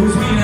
Who's me?